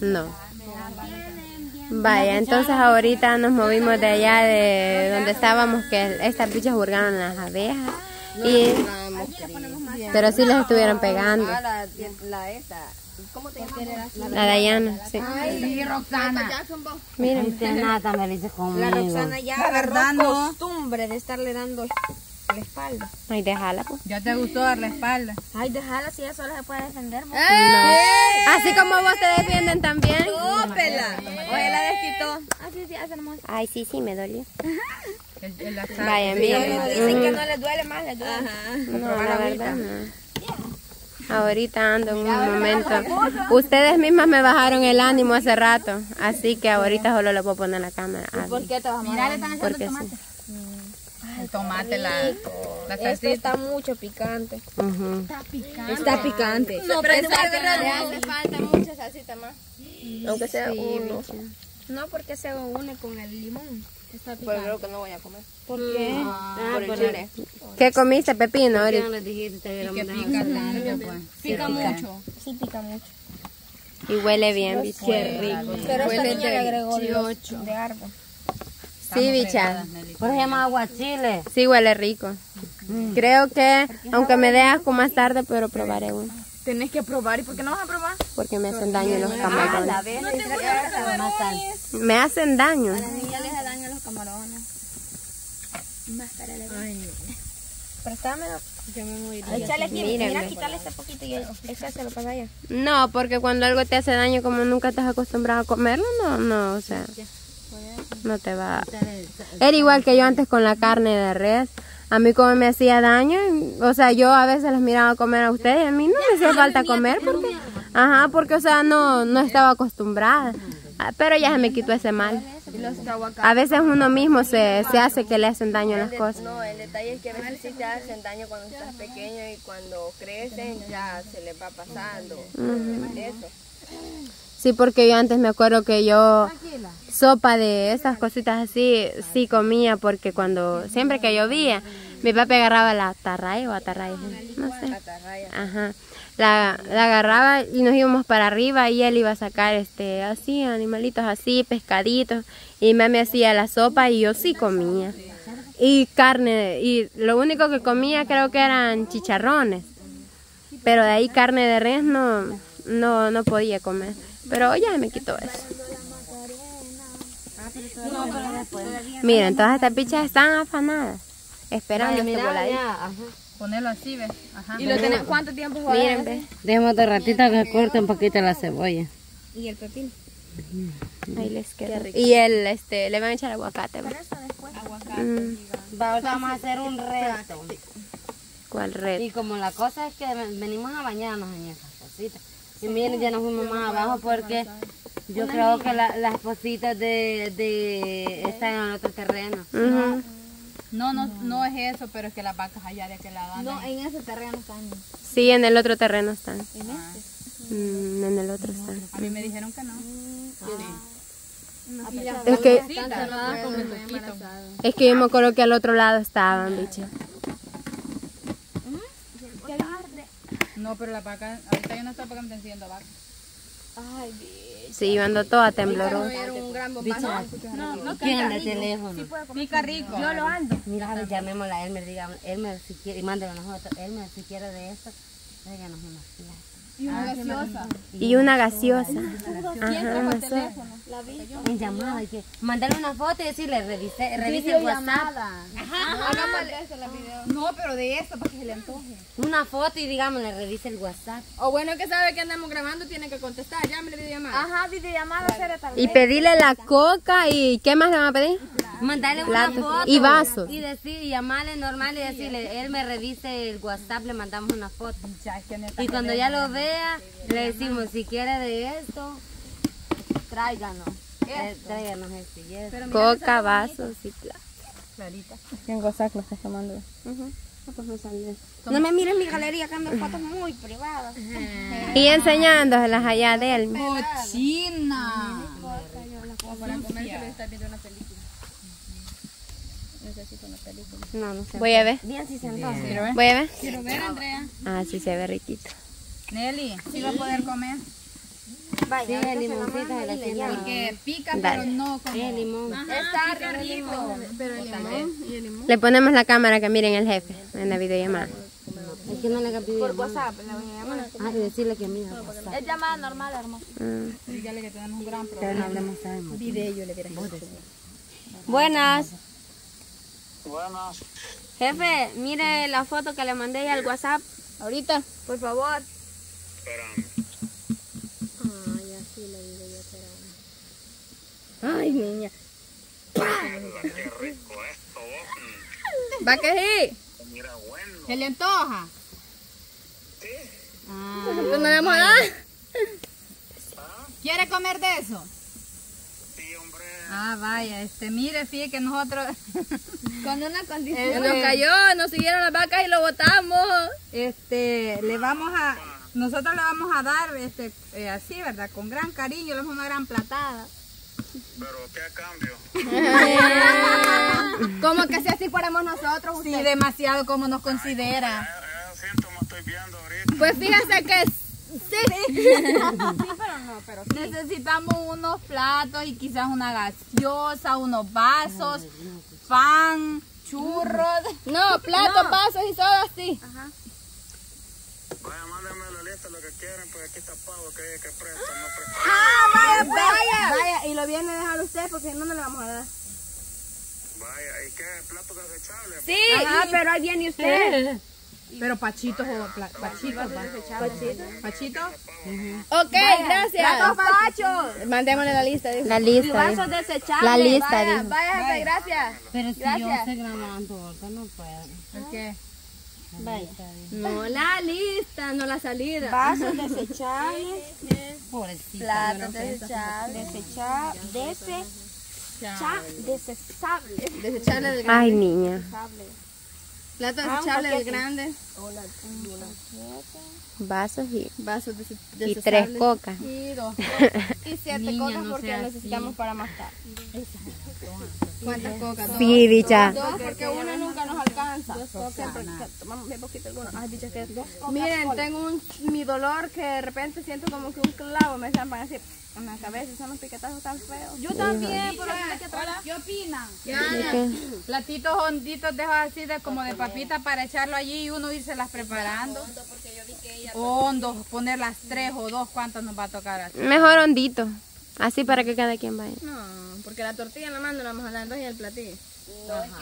No. Vaya, entonces ahorita nos movimos de allá de donde estábamos, que estas bichas hurgaron las abejas. Y, pero sí les estuvieron pegando. esa. ¿Cómo te llamas? La Dayana, sí. Sí, Roxana. Miren, nada me dice conmigo. La Roxana ya La agarró verdad, no. costumbre de estarle dando la espalda. ay, déjala pues. Ya te gustó dar la espalda. Ay, déjala si ella solo se puede defender. mo. Así como vos te defienden también. ¡Tópela! Oye, la desquitó. Ah, sí, sí, hace nomás. Ay, sí, sí, me dolió. El, el. Vaya, Dicen miren. que no les duele más, les duele. No, la verdad no. Ahorita ando en un momento. Ustedes mismas me bajaron el ánimo hace rato, así que ahorita solo le puedo poner la cámara. ¿Por qué te vas a Mira, le están echando Porque tomate. sí. El tomate, la, la Esto salsita. está mucho picante. Ujú. Está picante. No, pero Le hace falta mucha salsita más. Aunque sea Sí, uno. No, porque se une con el limón. Está Pues picante. creo que no voy a comer. ¿Por qué? Ah, Por el por chile. ¿Qué comiste, pepino? ¿Qué ahorita? no les dijiste? Que pica tanto, pues. Pica mucho. Sí, pica mucho. Y huele bien. Qué rico. Pero esta niña le agregó los de árbol. Sí, bicha. Por llama aguachile. Sí, huele rico. Creo que, aunque me dé asco más tarde, pero probaré uno. Tenés que probar. ¿Y por qué no vas a probar? Porque me hacen daño los camarones. vez. Más sal. Me hacen daño. A la niña le hace daño a los camarones. Más para la Préstamelo. Yo me moriría. Échale aquí. Mira, ve. quítale este poquito y échaselo para allá. No, porque cuando algo te hace daño, como nunca estás acostumbrado a comerlo, no, no, o sea, no te va. Era igual que yo antes con la carne de res. A mí como me hacía daño, o sea, yo a veces los miraba comer a ustedes y a mí no me hacía falta comer porque, ajá, porque, o sea, no, no estaba acostumbrada. Ah, Pero ya se me quitó ese mal. A veces uno mismo se, se hace que le hacen daño las cosas. No, el detalle es que a veces sí te hacen daño cuando estás pequeño y cuando crecen ya se les va pasando. Eso. Sí, porque yo antes me acuerdo que yo sopa de esas cositas así, sí comía porque cuando, siempre que llovía, mi papi agarraba la atarraya o atarraya, no sé. Ajá. La, la agarraba y nos íbamos para arriba y él iba a sacar este así, animalitos así, pescaditos. Y mami hacía la sopa y yo sí comía. Y carne, y lo único que comía creo que eran chicharrones. Pero de ahí carne de res no, no, no podía comer. Pero ya me quitó eso. Miren, todas estas pichas están afanadas. Esperando este voladito. Ponerlo así, ¿ves? Ajá. ¿Y lo tenés cuánto tiempo? Miren, ve. Dejemos otro ratito que corte un poquito la cebolla. Y el pepino. Ahí les queda. Y el, este, le van a echar aguacate. ¿ve? Mm, ahorita vamos a hacer un reto. ¿Cuál red? Y como la cosa es que ven- venimos a bañarnos en esas cositas. Y miren, ya nos fuimos más abajo porque yo creo que la- las cositas de, de están en otro terreno. Ujú. No, no, no es eso, pero es que las vacas allá de aquel lado. No, en ese terreno están. Sí, en el otro terreno están. Mm, en el otro están. A mí me dijeron que no. Es que, Cositas, con besuquito. es que yo me acuerdo que al otro lado estaban, bicho. No, pero las vacas, ahorita yo no estoy porque me están siguiendo vacas. Sí, yo ando toda temblorosa. Un gran bombazo. ¿Quién anda el teléfono? Pica rico. Yo lo ando. Mira, llamémosla a Elmer, digamos, Elmer si quiere, y mándelo a nosotros. Elmer, si quiere de esto, tráiganos unas platas. Y una gaseosa. Y una gaseosa. Ajá, no sé. En llamada, y que mandarle una foto y decirle, revise, revise el WhatsApp. Hagámosle eso la video. No, pero de esto para que se le antoje. Una foto y digámosle, revise el WhatsApp. O bueno que sabe que andamos grabando, tiene que contestar. Llámele videollamada. Ajá, videollamada tal Y pedirle la coca y ¿qué más le van a pedir? Mandarle una Platos foto. y vasos. Y decir, y llamarle normal y decirle, él me revise el WhatsApp, le mandamos una foto. Y cuando ya lo vea, le decimos, si quiere de esto, tráiganos. Eh, tráiganos esto y eso. Coca, vasos y platos. Clarita. No me miren mi galería, que ando fotos muy privadas. Y enseñándoselas allá de él. ¡Cochina! Para y estar viendo una película. No, no sé. Voy a ver. Bien, si se antoja. Quiero ver. Voy a ver. Quiero ver, Andrea. Ah, sí se ve riquito. Nelly, ¿sí va a poder comer? Sí, el limoncito se le sienta. Porque pica, Dale. pero no como... Es limón. Está rico. Pero el limón y el limón. Le ponemos la cámara que miren el jefe en la videollamada. Es que no le pedido. Por WhatsApp le voy a llamar. Ah, y decirle que mira. WhatsApp. Es llamada normal, hermoso. Mm. Dígale que tenemos un gran Pero problema. no hablemos sabemos. Buenas. Buenas. Jefe, mire la foto que le mandé al WhatsApp. Ahorita. Por favor. Espérame. Ay, niña. Qué rico esto, vos. ¿Va que sí? Mira, bueno. ¿Se le antoja? Sí. Pues no le vamos a dar. ¿Quiere comer de eso? Sí. Ah, vaya, este, mire, fíjate que nosotros, Con una condición. Este- Nos cayó, nos siguieron las vacas y lo botamos. este, le vamos a, nosotros le vamos a dar, este, eh, así, ¿verdad? Con gran cariño, le damos una gran platada. Pero qué a cambio. Como que si así fuéramos nosotros, Sí, usted. demasiado como nos considera. Eh, eh, siento, me estoy viendo ahorita. Pues fíjese que sí. Necesitamos unos platos y quizás una gaseosa, unos vasos, pan, churros. No, platos, vasos y sodas, sí. Vaya, mándenme la lista lo que quieren, pues aquí está pavo que que presta, no presta. Ah, vaya, vaya. Vaya, y lo viene a dejar usted porque no, no le vamos a dar. Vaya, ¿y qué? ¿Plato desechable? Sí, Ajá, pero ahí viene usted. Pero pachitos o pla- pachitos, ¿va? pachitos. Ok, gracias. Pachos. Mandémosle la lista. La lista. dijo. desechables. La lista, Vaya, vaya, gracias. Pero si yo estoy grabando, ahorita no puedo. ¿Por qué? No la lista, no la salida. Vasos desechables. Platos desechables. Desechables. Desechables. Desechables del Ay, niña. Plato desechable del grande. Vasos y, Vasos y desechables. tres cocas. Y dos. Y siete Niña, cocas no porque necesitamos para más tarde. ¿Cuántas cocas? Dos. Sí, dicha. Dos, porque una nunca nos alcanza. Siempre tomamos bien poquito. Ay, que Miren, tengo un, mi dolor que de repente siento como que un clavo me zampan así en la cabeza. Son los piquetazos tan feos. Yo también, pero hay que tratar. ¿Qué opinan? Platitos honditos de esos así de como de papita para echarlo allí y uno irse las preparando. Hondos, poner las tres o dos, ¿cuántas nos va a tocar así? Mejor hondito. Así para que cada quien vaya. No, porque la tortilla en la mano la vamos a dar entonces y el platillo.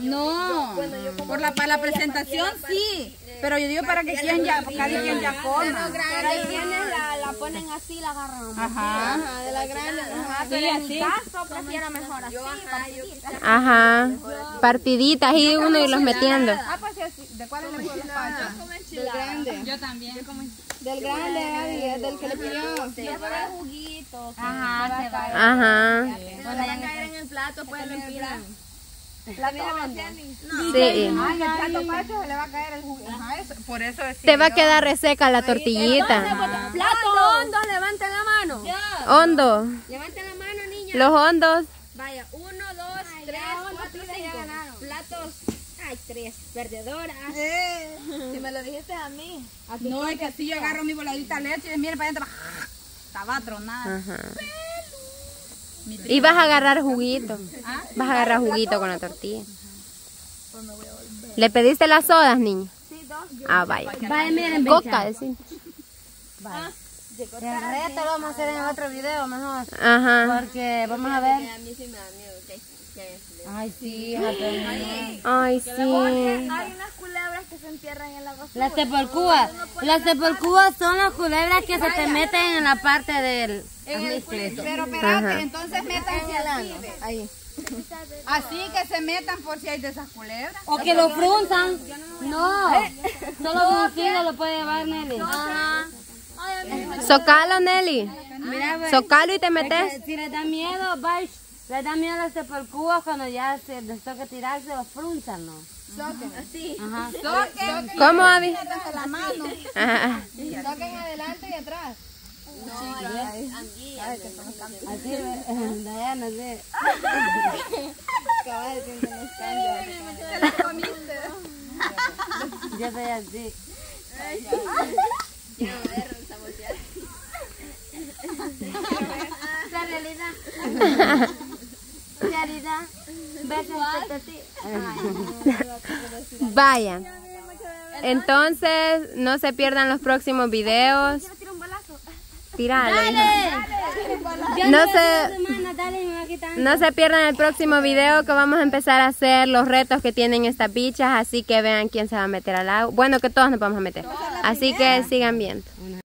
No, por la, para la presentación sí, pero yo digo para que quien ya, cada quien ya coma. Pero hay quienes la, la ponen así, la agarran. Ajá. Ajá, de la grande. Ajá, pero en mi caso prefiero mejor así. partidita. Ajá. Partiditas y uno y los metiendo. Ah, pues sí, así. ¿de cuál es el? Del grande. Yo también. Del grande, Abby, es del que le pidió. Ajá, se va. Ajá. Cuando van a caer en el plato, pues lo. Plato hondo. Sí. Ay, el plato pacho se le va a caer el jugo. Ajá, eso, por eso es Te va a quedar reseca la tortillita. Plato hondo, levanten la mano. Hondo. Levanten la mano, niña. Los hondos. Vaya, uno, dos, tres, cuatro, cinco. Platos. Ay, tres. Perdedoras. Si me lo dijiste a mí. No, es que si yo agarro mi voladita leche y mire para adentro, estaba tronada. Ajá. Y vas a agarrar juguito. Vas a agarrar juguito con la tortilla. ¿Le pediste las sodas, niño? Ah, vaya. Vaya, miren, Coca, decir. El reto lo vamos a hacer en otro video mejor. Ajá. Porque vamos a ver. A mí sí me da miedo que, Ay, sí, hija, Ay, sí. Hay unas culebras que se entierran en la basura. Las tepolcúas. Las tepolcúas son las culebras que se te meten en la parte del amígdalas. Pero espérate, entonces métanse así. Ahí. Así que se metan por si hay de esas culebras. O que lo frunzan. No. Solo fruncido lo puede llevar Nelly. Socalo, Nelly. Mira, pues, Socalo y te es metes. si les da miedo, vais. Les da miedo las tepolcúas cuando ya se les toca tirarse, los frunzan, ¿no? Así. Ajá. ¿Cómo, Abby? La mano. Ajá. Toquen adelante y atrás. Así, Diana, sí. Acaba de un escándalo. Yo soy así. La realidad. realidad. Versus expectativa. Vaya. Entonces, no se pierdan los próximos videos. Tírale. Yo No quitando. No se pierdan el próximo video que vamos a empezar a hacer los retos que tienen estas bichas, así que vean quién se va a meter al agua. Bueno, que todos nos vamos a meter. Así que sigan viendo.